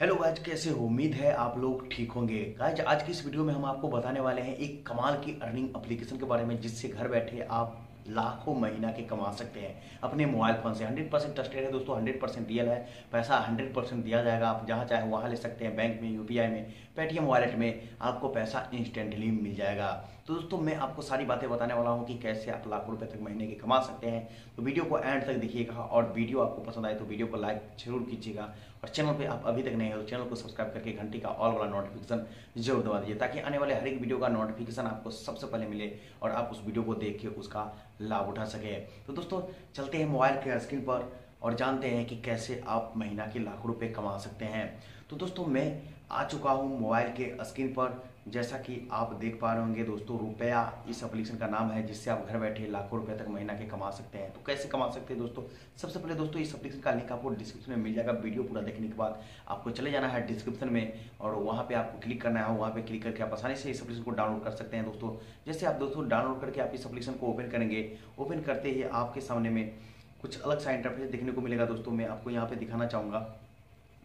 Hello guys कैसे हो? उम्मीद है आप लोग ठीक होंगे। गाइज़ आज की इस वीडियो में हम आपको बताने वाले हैं एक कमाल की अर्निंग एप्लीकेशन के बारे में, जिससे घर बैठे आप लाखों महीना के कमा सकते हैं अपने मोबाइल फ़ोन से। 100 परसेंट ट्रस्टेड है दोस्तों 100 परसेंट रियल है। पैसा 100 परसेंट दिया जाएगा, आप जहाँ चाहे वहाँ ले सकते हैं बैंक में यूपीआई में पेटीएम वॉलेट में, आपको पैसा इंस्टेंटली मिल जाएगा। तो दोस्तों, मैं आपको सारी बातें बताने वाला हूँ कि कैसे आप लाखों रुपए तक महीने के कमा सकते हैं। तो वीडियो को एंड तक देखिएगा और वीडियो आपको पसंद आए तो वीडियो को लाइक ज़रूर कीजिएगा। और चैनल पे आप अभी तक नहीं हो तो चैनल को सब्सक्राइब करके घंटी का ऑल वाला नोटिफिकेशन ज़रूर दबा दीजिए, ताकि आने वाले हर एक वीडियो का नोटिफिकेशन आपको सबसे पहले मिले और आप उस वीडियो को देख के उसका लाभ उठा सके। तो दोस्तों, चलते हैं मोबाइल के स्क्रीन पर और जानते हैं कि कैसे आप महीना के लाखों रुपये कमा सकते हैं। तो दोस्तों, मैं आ चुका हूँ मोबाइल के स्क्रीन पर। जैसा कि आप देख पा रहे होंगे दोस्तों, रुपया इस एप्लीकेशन का नाम है, जिससे आप घर बैठे लाखों रुपए तक महीना के कमा सकते हैं। तो कैसे कमा सकते हैं दोस्तों? सबसे पहले दोस्तों, इस एप्लीकेशन का लिंक आपको डिस्क्रिप्शन में मिल जाएगा। वीडियो पूरा देखने के बाद आपको चले जाना है डिस्क्रिप्शन में और वहाँ पर आपको क्लिक करना है। वहाँ पर क्लिक करके आप आसानी से इस एप्लीकेशन को डाउनलोड कर सकते हैं दोस्तों। जैसे आप दोस्तों डाउनलोड करके आप इस एप्लीकेशन को ओपन करेंगे ओपन करते ही आपके सामने में कुछ अलग सा इंटरफेस देखने को मिलेगा दोस्तों। मैं आपको यहाँ पे दिखाना चाहूँगा।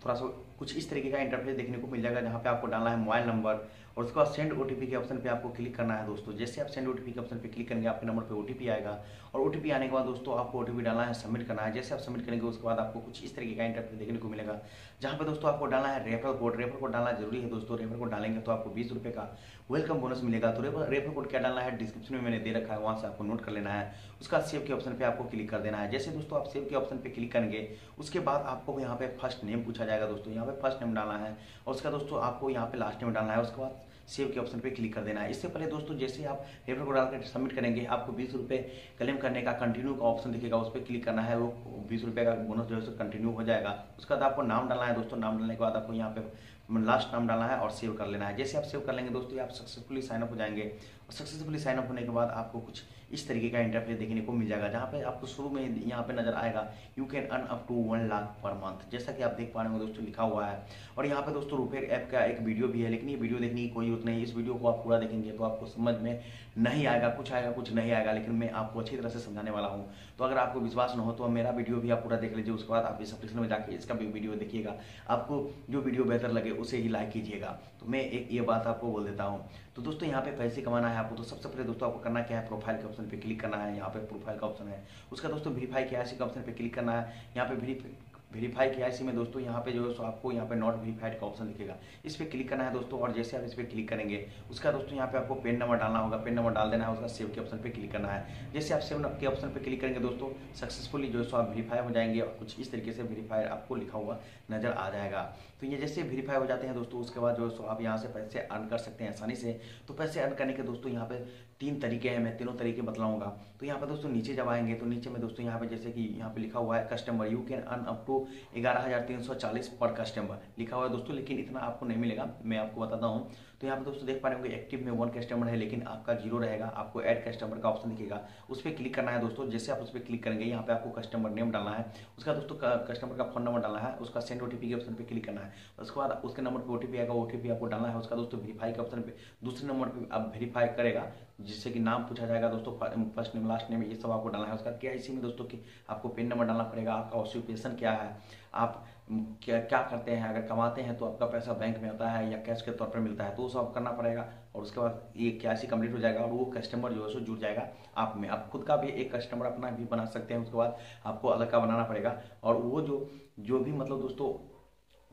थोड़ा सा कुछ इस तरीके का इंटरफेस देखने को मिल जाएगा, जहाँ पे आपको डालना है मोबाइल नंबर और उसके बाद सेंड ओटीपी के ऑप्शन पे आपको क्लिक करना है दोस्तों। जैसे आप सेंड ओटीपी के ऑप्शन पे क्लिक करेंगे, आपके नंबर पे ओटीपी आएगा। और ओटीपी आने के बाद दोस्तों, आपको ओटीपी डालना है सबमिट करना है। जैसे आप सबमिट करेंगे, उसके बाद आपको कुछ इस तरीके का इंटरफेस देखने को मिलेगा। जहाँ पे दोस्तों आपको डालना है रेफर कोड रेफर कोड डालना ज़रूरी है दोस्तों। रेफर कोड डालेंगे तो आपको बीस रुपये का वेलकम बोनस मिलेगा। तो रेफर कोड क्या डालना है? डिस्क्रिप्शन में मैंने दे रखा है, वहाँ से आपको नोट कर लेना है। उसका सेव के ऑप्शन पे आपको क्लिक कर देना है। जैसे दोस्तों आप सेव के ऑप्शन पे क्लिक करेंगे, उसके बाद आपको यहाँ पे फ़र्स्ट नेम पूछा जाएगा दोस्तों। यहाँ पे फ़र्स्ट नेम डालना है और उसका दोस्तों आपको यहाँ पे लास्ट नेम डालना है। उसके बाद सेव के ऑप्शन पे क्लिक कर देना है। इससे पहले दोस्तों, जैसे आप रेफर को डालकर सबमिट करेंगे, आपको बीस रुपये क्लेम करने का कंटिन्यू का ऑप्शन दिखेगा, उस पर क्लिक करना है। वो बीस रुपये का बोनस जो है कंटिन्यू हो जाएगा। उसके बाद आपको नाम डालना है दोस्तों। नाम डालने के बाद आपको यहाँ पे लास्ट नाम डालना है और सेव कर लेना है। जैसे आप सेव कर लेंगे दोस्तों आप सक्सेसफुली साइनअप हो जाएँगे। और सक्सेसफुली साइनअप होने के बाद आपको कुछ इस तरीके का इंटरफेस देखने को मिल जाएगा, जहाँ पे आपको शुरू में यहाँ पे नज़र आएगा you can earn up to one lakh per month जैसा कि आप देख पा रहे हो दोस्तों, लिखा हुआ है। और यहाँ पे दोस्तों रुपये ऐप का एक वीडियो भी है, लेकिन ये वीडियो देखने की कोई ज़रूरत नहीं इस वीडियो को आप पूरा देखेंगे तो आपको समझ में नहीं आएगा, कुछ आएगा, कुछ नहीं आएगा, लेकिन मैं आपको अच्छी तरह से समझाने वाला हूँ। तो अगर आपको विश्वास न हो तो मेरा वीडियो भी आप पूरा देख लीजिए, उसके बाद आप इस में जाकर इसका भी वीडियो देखिएगा। आपको जो वीडियो बेहतर लगे उसे ही लाइक कीजिएगा। तो मैं एक ये बात आपको बोल देता हूँ। तो दोस्तों, यहाँ पे पैसे कमाना है आपको तो सबसे पहले दोस्तों आपको करना क्या है? प्रोफ़ाइल के ऑप्शन पे क्लिक करना है। यहाँ पे प्रोफ़ाइल का ऑप्शन है। उसका दोस्तों वेरीफाई के है ऑप्शन पे क्लिक करना है। यहाँ पे वेरीफाई किया इसी में दोस्तों, यहाँ पे जो है आपको यहाँ पे नॉट वेरीफाइड का ऑप्शन दिखेगा। इस पर क्लिक करना है दोस्तों, और जैसे आप इस पर क्लिक करेंगे, उसका दोस्तों यहाँ पे आपको पेन नंबर डालना होगा पेन नंबर डाल देना है, उसका सेव के ऑप्शन पे क्लिक करना है। जैसे आप सेव के ऑप्शन पे क्लिक करेंगे दोस्तों सक्सेसफुली जो है आप वेरीफाई हो जाएँगे, और कुछ इस तरीके से वेरीफाई आपको लिखा हुआ नज़र आ जाएगा। तो ये जैसे वेरीफाई हो जाते हैं दोस्तों, उसके बाद जो है सो आप यहाँ से पैसे अर्न कर सकते हैं आसानी से। तो पैसे अर्न करने के दोस्तों, यहाँ पे तीन तरीके हैं, मैं तीनों तरीके बतलाऊँगा। तो यहाँ पर दोस्तों नीचे जब आएँगे तो नीचे में दोस्तों यहाँ पे जैसे कि यहाँ पे लिखा हुआ है customer you can earn up to ग्यारह हज़ार तीन सौ चालीस पर कस्टमर लिखा हुआ है दोस्तों, लेकिन इतना आपको नहीं मिलेगा, मैं आपको बताता हूँ। तो यहाँ पे दोस्तों देख पा रहे होंगे एक्टिव में वन कस्टमर है, लेकिन आपका ज़ीरो रहेगा, आपको ऐड कस्टमर का ऑप्शन दिखेगा। उस पर क्लिक करना है दोस्तों, जैसे आप उस पर क्लिक करेंगे, यहाँ पे आपको कस्टमर नेम डालना है। उसका दोस्तों कस्टमर का फ़ोन नंबर डालना है, उसका सेंड ओटीपी के ऑप्शन पे क्लिक करना है। उसके बाद उसके नंबर पर ओटीपी आएगा ओटीपी आपको डालना है, उसका दोस्तों वेरीफाई के ऑप्शन पे। दूसरे नंबर पर आप वेरीफाई करेगा, जिससे कि नाम पूछा जाएगा दोस्तों फ़र्स्ट नेम लास्ट नेम ये सब आपको डालना है। उसका क्या इसी में दोस्तों की आपको पिन नंबर डालना पड़ेगा, आपका ऑक्यूपेशन क्या है, आप क्या क्या करते हैं, अगर कमाते हैं तो आपका पैसा बैंक में आता है या कैश के तौर पर मिलता है तो वो सब करना पड़ेगा और उसके बाद ये कैश कंप्लीट हो जाएगा और वो कस्टमर जो है सो जुड़ जाएगा आप में। आप खुद का भी एक कस्टमर अपना भी बना सकते हैं, उसके बाद आपको अलग का बनाना पड़ेगा और वो जो जो भी मतलब दोस्तों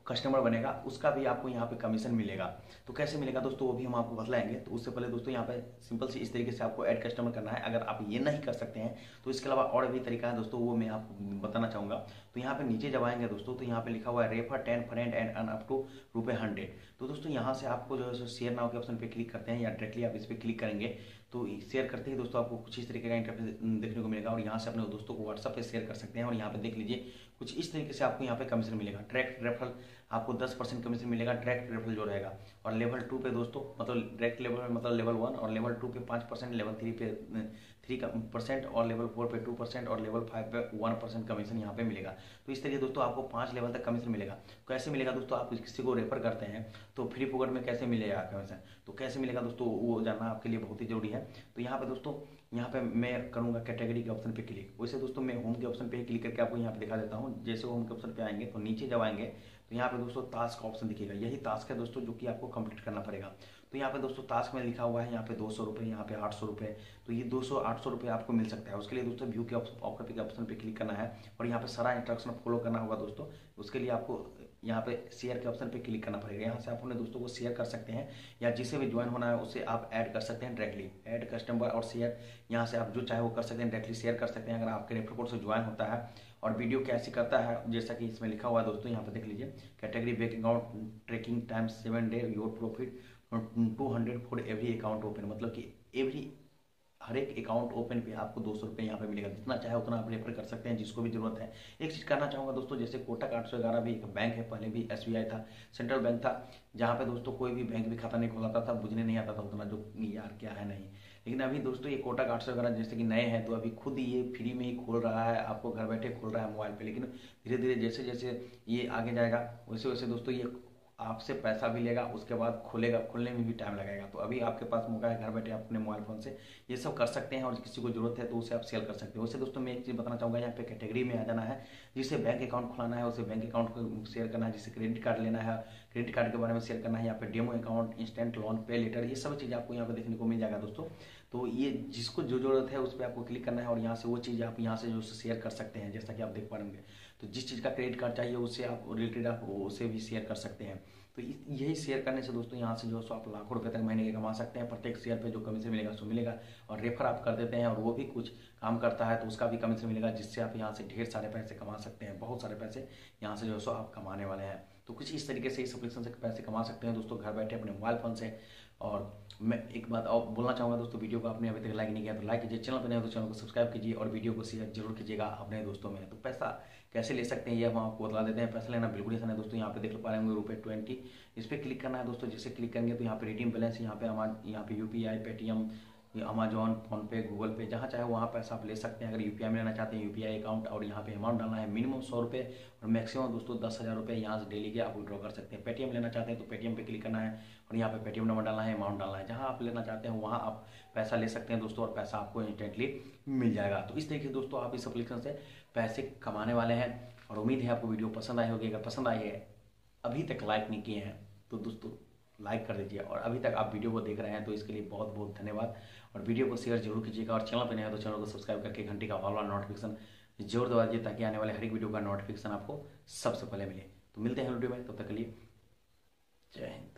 कस्टमर बनेगा, उसका भी आपको यहाँ पे कमीशन मिलेगा। तो कैसे मिलेगा दोस्तों? वो भी हम आपको बतलाएँगे। तो उससे पहले दोस्तों यहाँ पे सिंपल से इस तरीके से आपको ऐड कस्टमर करना है। अगर आप ये नहीं कर सकते हैं तो इसके अलावा और भी तरीका है दोस्तों, वो मैं आपको बताना चाहूँगा। तो यहाँ पे नीचे जब आएँगे दोस्तों तो यहाँ पे लिखा हुआ है refer ten friend and earn up to रुपये हंड्रेड तो दोस्तों यहाँ से आपको जो है शेयर नाव के ऑप्शन पे क्लिक करते हैं या डायरेक्टली आप इस पर क्लिक करेंगे। तो शेयर करते ही दोस्तों आपको कुछ इस तरीके का इंटरफेस देखने को मिलेगा और यहाँ से अपने दोस्तों को व्हाट्सअप पे शेयर कर सकते हैं और यहाँ पे देख लीजिए, कुछ इस तरीके से आपको यहाँ पे कमीशन मिलेगा। डायरेक्ट रेफरल आपको 10 परसेंट कमीशन मिलेगा डायरेक्ट रेफरल जो रहेगा। और लेवल टू पे दोस्तों मतलब डायरेक्ट लेवल मतलब लेवल वन और लेवल टू पे पाँच परसेंट लेवल थ्री पे थ्री परसेंट और लेवल फोर पे टू परसेंट और लेवल फाइव पे वन परसेंट कमीशन यहाँ पे मिलेगा। तो इस तरीके दोस्तों आपको पाँच लेवल तक कमीशन मिलेगा। कैसे मिलेगा दोस्तों? आप किसी को रेफर करते हैं तो फ्री फोकट में कैसे मिलेगा कमीशन तो कैसे मिलेगा दोस्तों? वो जानना आपके लिए बहुत ही ज़रूरी है। तो यहाँ पे दोस्तों, यहाँ पे मैं करूँगा कैटेगरी के ऑप्शन पे क्लिक वैसे दोस्तों मैं होम के ऑप्शन पे क्लिक करके आपको यहाँ पे दिखा देता हूँ। जैसे होम के ऑप्शन पे आएँगे तो नीचे जब आएँगे तो यहाँ पे दोस्तों टास्क ऑप्शन दिखेगा। यही टास्क है दोस्तों, जो कि आपको कंप्लीट करना पड़ेगा। तो यहाँ पे दोस्तों टास्क में लिखा हुआ है, यहाँ पे दो सौ रुपये यहाँ पे आठ सौ रुपये तो ये दो सौ आठ सौ रुपये आपको मिल सकता है। उसके लिए दोस्तों व्यू के ऑप्शन के ऑप्शन पे क्लिक करना है और यहाँ पे सारा इंस्ट्रक्शन फॉलो करना होगा दोस्तों। उसके लिए आपको यहाँ पे शेयर के ऑप्शन पे क्लिक करना पड़ेगा। यहाँ से आप अपने दोस्तों को शेयर कर सकते हैं या जिसे भी ज्वाइन होना है, उसे आप ऐड कर सकते हैं डायरेक्टली ऐड कस्टमर और शेयर यहाँ से आप जो चाहे वो कर सकते हैं डायरेक्टली शेयर कर सकते हैं। अगर आपके रेफर कोड से ज्वाइन होता है और वीडियो कैसे करता है, जैसा कि इसमें लिखा हुआ है दोस्तों, यहाँ पे देख लीजिए। Category bank account tracking time seven day your profit two hundred for every account open मतलब कि एवरी हर एक अकाउंट ओपन पे आपको दो सौ रुपये यहाँ पे मिलेगा। जितना चाहे उतना आप रेफर कर सकते हैं, जिसको भी ज़रूरत है। एक चीज़ करना चाहूँगा दोस्तों, जैसे कोटक आठ सौ ग्यारह भी एक बैंक है, पहले भी एस था सेंट्रल बैंक था, जहाँ पे दोस्तों कोई भी बैंक भी खाता नहीं खोलाता था, बुझने नहीं आता था उतना, जो यार क्या है नहीं। लेकिन अभी दोस्तों ये कोटक आठ सौ ग्यारह जैसे कि नए हैं तो अभी खुद ये फ्री में ही खोल रहा है, आपको घर बैठे खोल रहा है मोबाइल पर लेकिन धीरे धीरे जैसे जैसे ये आगे जाएगा वैसे वैसे दोस्तों ये आपसे पैसा भी लेगा, उसके बाद खुलेगा, खुलने में भी टाइम लगेगा। तो अभी आपके पास मौका है घर बैठे अपने मोबाइल फ़ोन से ये सब कर सकते हैं और किसी को ज़रूरत है तो उसे आप सेल कर सकते हैं। वैसे दोस्तों, मैं एक चीज़ बताना चाहूँगा, यहाँ पे कैटेगरी में आ जाना है, जिसे बैंक अकाउंट खुलाना है, उसे बैंक अकाउंट को शेयर करना है, जिसे क्रेडिट कार्ड लेना है क्रेडिट कार्ड के बारे में शेयर करना है, यहाँ पे demo account instant loan pay later ये सब चीज़ आपको यहाँ पे देखने को मिल जाएगा दोस्तों। तो ये जिसको जो ज़रूरत है उस पर आपको क्लिक करना है और यहाँ से वो चीज़ आप यहाँ से जो शेयर कर सकते हैं, जैसा कि आप देख पा रहे होंगे। तो जिस चीज़ का क्रेडिट कार्ड चाहिए उससे आप रिलेटेड आप उसे भी शेयर कर सकते हैं। तो यही शेयर करने से दोस्तों यहाँ से जो सो आप लाखों रुपए तक महीने के कमा सकते हैं, प्रत्येक शेयर पे जो कमीशन मिलेगा सो मिलेगा और रेफर आप कर देते हैं और वो भी कुछ काम करता है तो उसका भी कमीशन मिलेगा जिससे आप यहाँ से ढेर सारे पैसे कमा सकते हैं, बहुत सारे पैसे यहाँ से जो सो आप कमाने वाले हैं। तो कुछ इस तरीके से इस एप्लीकेशन से पैसे कमा सकते हैं, दोस्तों, घर बैठे अपने मोबाइल फ़ोन से। और मैं एक बात और बोलना चाहूँगा, दोस्तों, वीडियो को आपने अभी तक लाइक नहीं किया तो लाइक कीजिए चैनल पर हो तो चैनल को सब्सक्राइब कीजिए और वीडियो को शेयर ज़रूर कीजिएगा अपने दोस्तों में। तो पैसा कैसे ले सकते हैं, ये हम आपको बता देते हैं। पैसा लेना बिल्कुल ऐसा है, दोस्तों, यहाँ पे देख पा रहे होंगे रुपये ट्वेंटी इस पर क्लिक करना है, दोस्तों जिससे क्लिक करेंगे तो यहाँ पे रिडीम बैलेंस यहाँ पे हमारे यहाँ पे UPI Paytm Amazon PhonePe Google Pay जहाँ चाहे वहाँ पैसा आप ले सकते हैं। अगर यूपीआई में लेना चाहते हैं यूपीआई अकाउंट और यहाँ पे अमाउंट डालना है मिनिमम सौ रुपये और मैक्सिमम दोस्तों दस हज़ार रुपये यहाँ से डेली के आप विड्रॉ कर सकते हैं। पेटीएम लेना चाहते हैं तो पेटीएम पे क्लिक करना है और यहाँ पे पेटीएम नंबर डालना है अमाउंट डालना है। जहाँ आप लेना चाहते हैं, वहाँ आप पैसा ले सकते हैं दोस्तों और पैसा आपको इंस्टेंटली मिल जाएगा। तो इस तरीके से दोस्तों आप इस अप्लीकेशन से पैसे कमाने वाले हैं और उम्मीद है आपको वीडियो पसंद आई होगी। अगर पसंद आई है, अभी तक लाइक नहीं किए हैं तो दोस्तों लाइक कर दीजिए। और अभी तक आप वीडियो को देख रहे हैं तो इसके लिए बहुत बहुत धन्यवाद। और वीडियो को शेयर ज़रूर कीजिएगा। और चैनल पर है तो चैनल को सब्सक्राइब करके घंटे का ऑल नोटिफिकेशन ज़रूर दबा दीजिए, ताकि आने वाले हर एक वीडियो का नोटिफिकेशन आपको सबसे पहले मिले। तो मिलते हैं वीडियो में, तब तक के लिए जय हिंद।